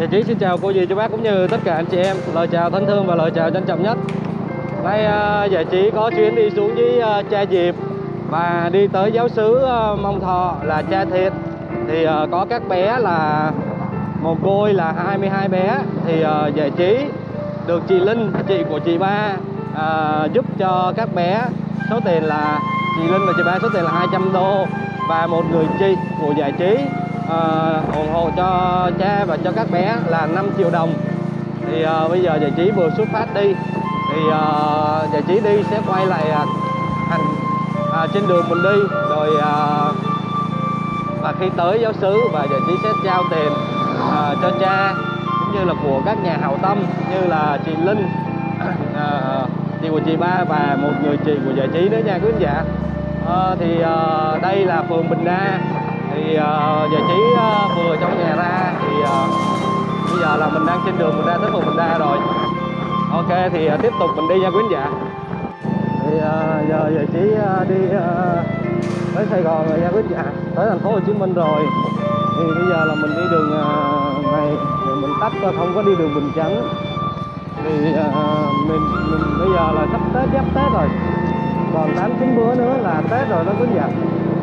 Dạ Trí xin chào cô dì chú bác cũng như tất cả anh chị em. Lời chào thân thương và lời chào trân trọng nhất. Nay à, dạ uh, Trí có chuyến đi xuống với uh, cha Diệp Và đi tới giáo xứ uh, Mông Thọ là cha Thiệt. Thì uh, có các bé là mồ côi là 22 bé. Thì uh, giải Trí được chị Linh, chị của chị Ba uh, giúp cho các bé. Số tiền là chị Linh và chị Ba số tiền là 200 đô. Và một người chị của dạ giải trí uh, ủng hộ cho cha và cho các bé là 5 triệu đồng. Thì uh, bây giờ giải trí vừa xuất phát đi. Thì uh, giải trí đi sẽ quay lại uh, hành uh, trên đường mình đi. Rồi uh, và khi tới giáo xứ và giải trí sẽ trao tiền uh, cho cha cũng như là của các nhà hảo tâm như là chị Linh uh, chị của chị ba và một người chị của giải trí nữa nha quý khán giả. Uh, thì uh, đây là phường Bình Đa thì uh, trí uh, vừa trong nhà ra thì uh, bây giờ là mình đang trên đường mình ra tới phường mình ra rồi. Ok thì uh, tiếp tục mình đi nha quý khán giả thì uh, giờ giải trí uh, đi uh, tới Sài Gòn rồi nha quý khán giả tới thành phố Hồ Chí Minh rồi. Thì bây giờ là mình đi đường uh, này thì mình tắt không có đi đường Bình Chánh. Thì uh, mình, mình bây giờ là sắp Tết giáp Tết rồi. Còn 8 9 bữa nữa là Tết rồi nó cứ vậy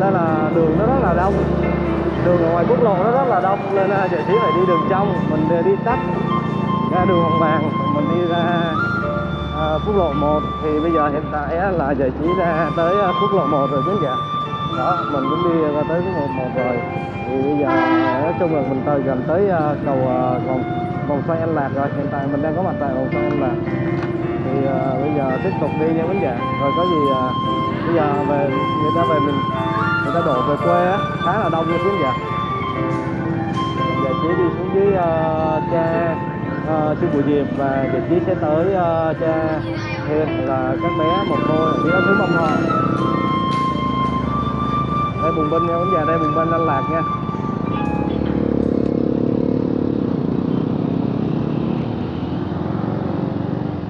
nên là đường nó rất là đông. Đường ở ngoài quốc lộ nó rất là đông nên là giải trí phải đi đường trong mình đi tắt ra đường Hồng Bàng mình đi ra à, quốc lộ 1 thì bây giờ hiện tại là giải trí ra tới à, quốc lộ 1 rồi quý vị đó mình cũng đi ra tới quốc lộ 1 rồi. Thì bây giờ nói chung là mình tới gần tới uh, cầu uh, vòng vòng xoay An Lạc rồi. Hiện tại mình đang có mặt tại vòng xoay An Lạc. Thì uh, bây giờ tiếp tục đi nha quý vị rồi có gì uh, bây giờ về người ta về mình người ta đổ về quê á khá là đông nha quý vị giờ chỉ đi xuống dưới uh, cha uh, sư Bùi Diệp và giờ chỉ sẽ tới uh, cha Hiền là các bé một cô ở phía thứ Mông Hòa. Đây bùng binh nha quý vị dạ, đây bùng binh anh Lạc nha.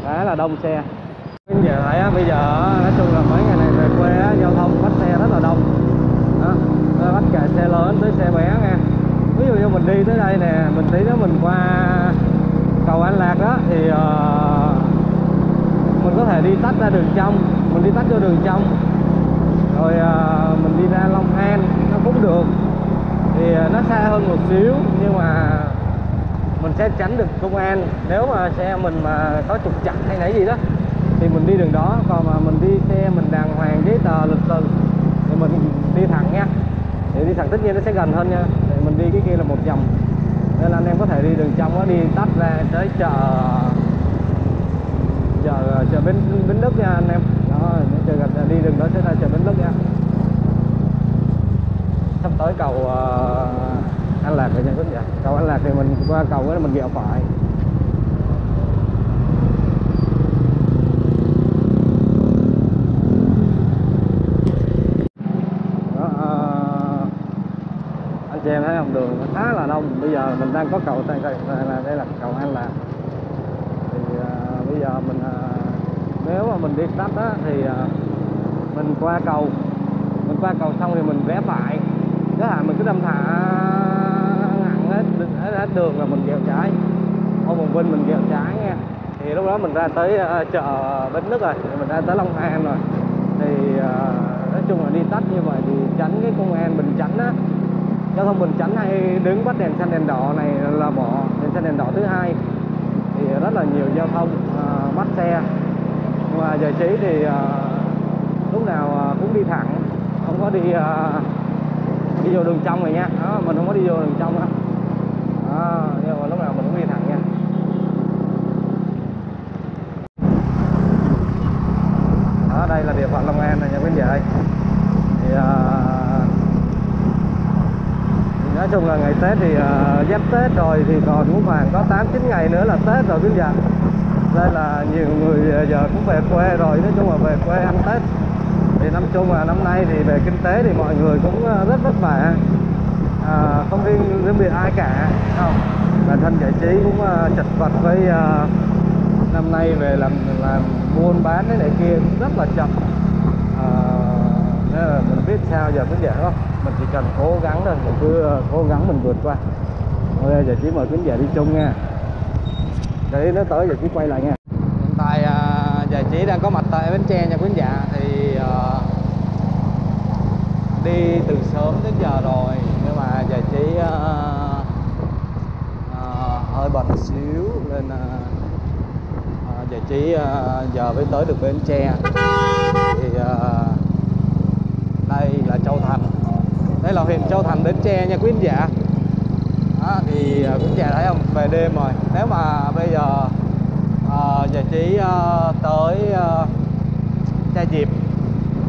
Khá là đông xe. Dạ, bây giờ thấy bây giờ nói chung là mấy ngày này về quê á, giao thông bắt xe rất là đông bắt cả xe lớn tới xe bé nha. Ví dụ như mình đi tới đây nè mình tí nữa mình qua cầu An Lạc đó thì uh, mình có thể đi tắt ra đường trong mình đi tắt vô đường trong. Rồi uh, mình đi ra Long An nó cũng được. Thì uh, nó xa hơn một xíu nhưng mà mình sẽ tránh được công an. Nếu mà xe mình mà có trục chặt hay nãy gì đó thì mình đi đường đó. Còn mà mình đi xe mình đàng hoàng giấy tờ lịch sự thì mình đi thẳng thì đi thẳng tất nhiên nó sẽ gần hơn nha. Để mình đi cái kia là một vòng. Nên là anh em có thể đi đường trong đó đi tắt ra tới chợ chợ chợ bến bến đức nha anh em. Đó chợ gần đi đường đó sẽ ra chợ bến đức nha. Sắp tới cầu uh, An Lạc rồi nha quý vị dạ. cầu An Lạc thì mình qua cầu đó mình ghẹo phải đó, uh, anh chị em thấy không đường nó khá là đông bây giờ mình đang có cầu đây là đây là cầu An Lạc. Thì uh, bây giờ mình uh, nếu mà mình đi tắt á thì uh, mình qua cầu. Mình qua cầu xong thì mình rẽ phải cái hạn mình cứ đâm thả ngang hết, hết, đường là mình ghẹo trái. Ô một bên mình ghẹo trái nha thì lúc đó mình ra tới uh, chợ Bến Nước rồi mình ra tới Long An rồi. Thì uh, nói chung là đi tắt như vậy thì tránh cái công an Bình Chánh á giao thông Bình Chánh hay đứng bắt đèn xanh đèn đỏ này là bỏ đèn xanh đèn đỏ thứ hai. Thì rất là nhiều giao thông uh, bắt xe. Và giờ trí thì uh, lúc nào uh, cũng đi thẳng không có đi uh, đi vô đường trong rồi nha. Đó, mình không có đi vô đường trong đó, đó nhưng mà lúc nào mình cũng đi thẳng nha. Đó đây là địa phận Long An này nha quý vị ơi. Thì uh, nói chung là ngày Tết thì uh, giáp Tết rồi thì còn cũng khoảng có 8 9 ngày nữa là Tết rồi quý vị đây là nhiều người ờ, giờ cũng về quê rồi nói chung là về quê ăn Tết. Thì năm chung là năm nay thì về kinh tế thì mọi người cũng ờ, rất vất vả. À, không riêng riêng biệt ai cả không? Bản thân giải trí cũng uh, chật vật với uh, năm nay về làm làm buôn bán cái này kia cũng rất là chậm. À, nên là mình biết sao giờ cứ vậy không? Mình chỉ cần cố gắng thôi mình cứ ờ, cố gắng mình vượt qua. Ok, giờ chỉ mời quý vị đi chung nha. Để nó tới giờ chỉ quay lại nha. Hiện tại à, giờ chỉ đang có mặt tại bến tre nha quý giả. Thì uh, đi từ sớm đến giờ rồi nhưng mà giờ chỉ uh, uh, hơi bận xíu nên uh, à, giờ chỉ uh, giờ mới tới được bến tre. Thì uh, đây là Châu Thành đây là huyện Châu Thành Bến Tre nha quý anh giả đó, thì à, quý anh giả thấy không? Về đêm rồi. Nếu mà bây giờ à, giải trí à, tới à, Cha Diệp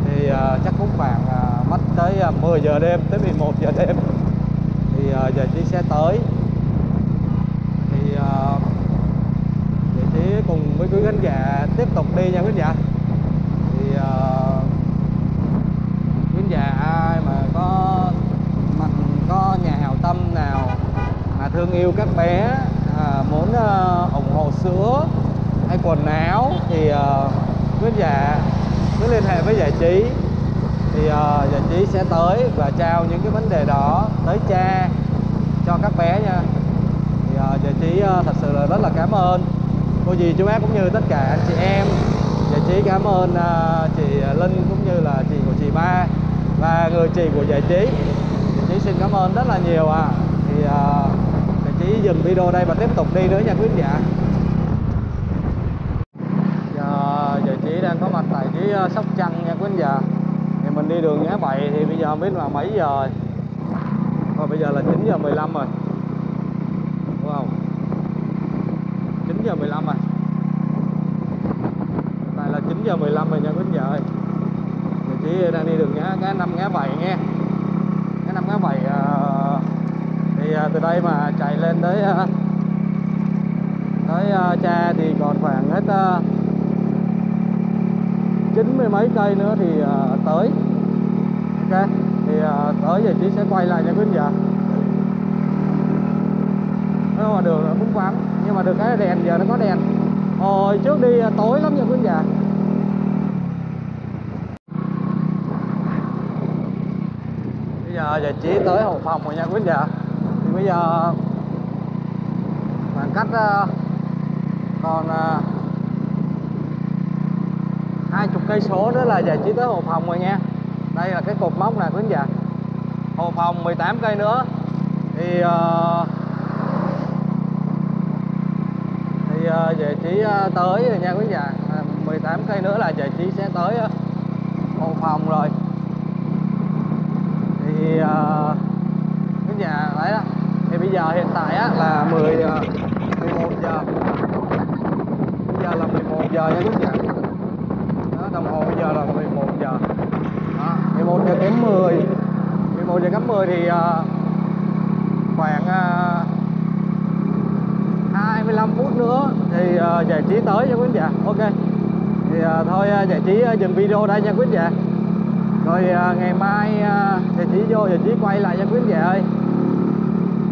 thì à, chắc cũng khoảng à, mất tới à, 10 giờ đêm tới 11 giờ đêm thì à, giải trí sẽ tới. Thì à, giải trí cùng với quý khán giả tiếp tục đi nha quý anh giả thì à, quý khán giả ai mà có mặt có nhà hào tâm nào mà thương yêu các bé à, muốn à, ủng hộ sữa hay quần áo thì à, quý giả cứ liên hệ với giải trí. Thì à, giải trí sẽ tới và trao những cái vấn đề đó tới cha cho các bé nha. Thì à, giải trí à, thật sự là rất là cảm ơn. Cô dì chú bác cũng như tất cả anh chị em. Giải trí cảm ơn à, chị Linh cũng như là chị của chị Ba và người chị của giải trí. Giải trí xin cảm ơn rất là nhiều à thì à, chỉ dừng video đây và tiếp tục đi nữa nha quý vị ạ. Giờ giờ chị đang có mặt tại cái ờ, sóc trăng nha quý vị ạ. Thì mình đi đường ngã bảy thì bây giờ không biết là mấy giờ rồi. Bây giờ là 9 giờ 15 rồi. Đúng không 9 giờ 15 rồi. Hiện tại là 9 giờ 15 rồi nha quý vị ơi. Thì chỉ đang đi đường ngã ngã 5 ngã 7 nghe. Ngã 5 ngã 7 uh, ờ, thì à, từ đây mà chạy lên tới à, tới uh, cha thì còn khoảng hết chín mươi mấy cây nữa thì tới. Ok thì tới giờ chị sẽ quay lại nha quý vị ạ. Nó mà đường nó cũng vắng nhưng mà được cái đèn giờ nó có đèn. Hồi trước đi tối lắm nha quý vị ạ. Bây giờ giờ chỉ tới hồ phòng rồi nha quý vị ạ bây giờ khoảng cách ờ, còn ờ, hai chục cây số nữa là về chỉ tới hồ phòng rồi nha. Đây là cái cột mốc nè quý vị dạ. hồ phòng 18 cây nữa. Thì uh, thì uh, về trí tới rồi nha quý vị ạ 18 cây nữa là về trí sẽ tới uh, hồ phòng rồi thì uh, quý vị ạ đấy đó thì bây giờ hiện tại á, là 10 giờ 11 giờ. Bây giờ là 11 giờ nha quý vị đó, đồng hồ bây giờ là 11 giờ. Đó, 11 giờ kém 10 11 giờ kém 10 thì uh, khoảng ờ, uh, 25 phút nữa thì uh, giải trí tới nha quý vị ok. Thì uh, thôi uh, giải trí uh, dừng video đây nha quý vị rồi uh, ngày mai uh, giải trí vô giải trí quay lại nha quý vị ơi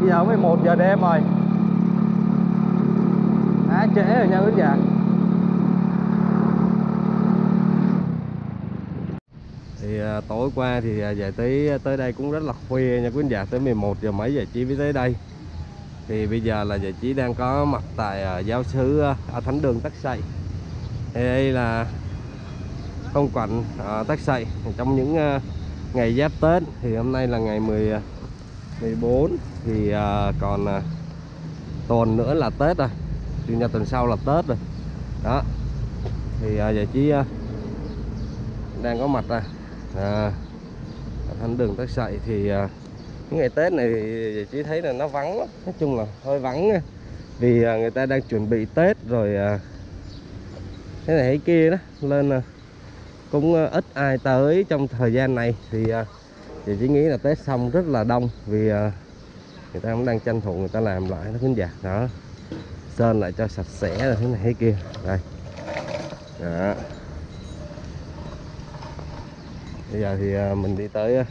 bây giờ 11 giờ đêm rồi á trễ rồi nha quý vị thì à, tối qua thì à, về tới à, tới đây cũng rất là khuya nha quý vị. giả tới 11 giờ mấy giờ chỉ mới tới đây thì bây giờ là giải trí đang có mặt tại à, giáo sứ à, thánh đường tắc xây. thì đây là không quạnh à, tắc xây. trong những à, ngày giáp tết thì hôm nay là ngày 10 14 à, thì à, còn à, tuần nữa là tết rồi. Chủ nhật tuần sau là tết rồi. Đó. Thì à, giải trí à, đang có mặt à, à thánh đường tắc sậy thì à, những ngày tết này thì chỉ thấy là nó vắng lắm. nói chung là hơi vắng nha. vì à, người ta đang chuẩn bị tết rồi à, thế này thế kia đó. Nên à, cũng à, ít ai tới trong thời gian này. Thì à, thì chỉ nghĩ là tết xong rất là đông. Vì à, người ta cũng đang tranh thủ người ta làm lại nó khán giả. Đó. Sơn lại cho sạch sẽ rồi thế này thế kia. Đây. Đó. Bây giờ thì à, mình đi tới à,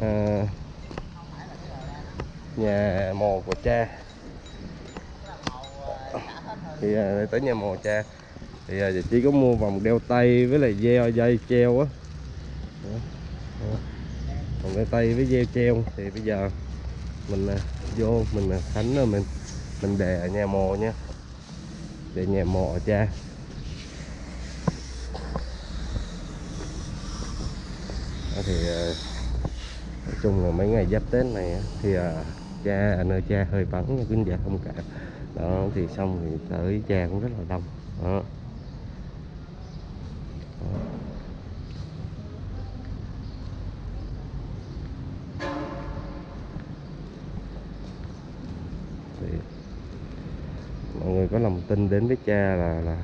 à, nhà mồ của cha. Thì à, tới nhà mồ cha. Thì à, chỉ có mua vòng đeo tay với lại dây dây treo á. Vòng đeo tay với dây treo. Thì bây giờ mình à, vô mình là khánh rồi mình mình để ở nhà mồ nha. Để nhà mồ cha. Thì à, nói chung là mấy ngày giáp tết này thì à, cha nơi cha hơi vắng nha quý anh không cả. Đó thì xong thì tới cha cũng rất là đông. Đó. thì mọi người có lòng tin đến với cha là là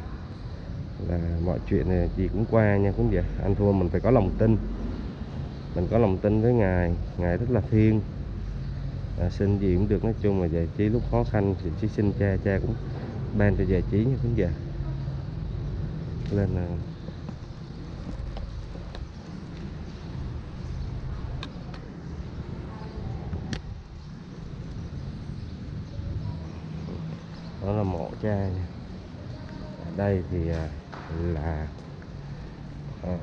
là mọi chuyện này gì cũng qua nha cũng vậy. Anh thua mình phải có lòng tin. Mình có lòng tin với ngài. Ngài rất là thiêng. À, xin gì cũng được nói chung là giải trí lúc khó khăn thì chỉ xin cha cha cũng ban cho giải trí nha cũng vậy. Lên là đó là mộ cha nha ở đây thì à, là à,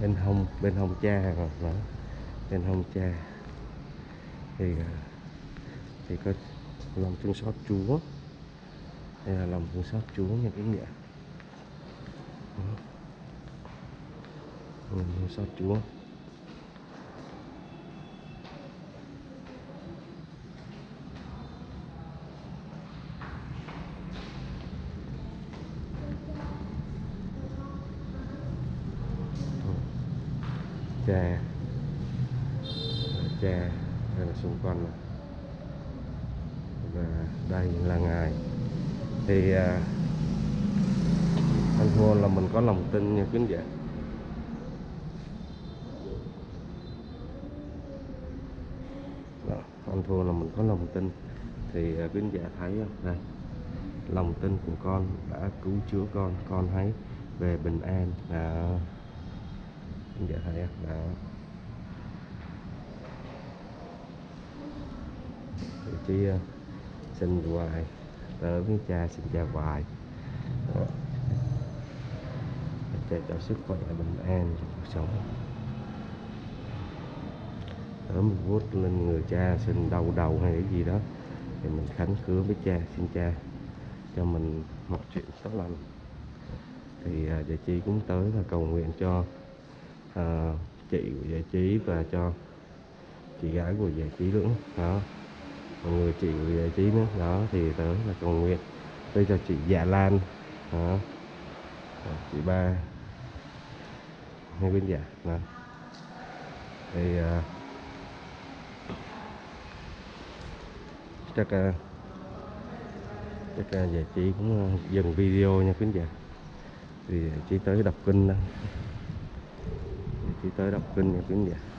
bên hông bên hông cha rồi đó vâng, bên hông cha. Thì à, thì có lòng thương xót chúa. Đây là lòng thương xót chúa nha quý vị ạ lòng thương xót chúa. Cha cha đây là xung quanh. Và đây là ngài. Thì à, anh thua là mình có lòng tin nha quý vị Đó, anh thua là mình có lòng tin. Thì à, quý giả thấy không? Đây. Lòng tin của con đã cứu chữa con. Con thấy về bình an. Đó quý giả thấy không đó thì ờ, xin hoài. Tới với cha xin cha hoài. Đó. cha cho sức khỏe bình an trong cuộc sống. Ở mình vuốt lên người cha xin đau đầu hay cái gì đó, thì mình khánh khứa với cha, xin cha cho mình một chuyện tốt lành. Thì ờ, giờ giải trí cũng tới là cầu nguyện cho uh, chị của giải trí và cho chị gái của giải trí nữa đó. Mọi người chị của giải trí nữa đó thì tới là cầu nguyện. Đây cho chị dạ lan đó. Đó, chị ba. Hai bên dạ đó. thì uh, chắc uh, chắc à, giải trí cũng dừng video nha quý vị, thì giải trí tới đọc kinh đó giải tôi tới đọc kinh nhập quý vậy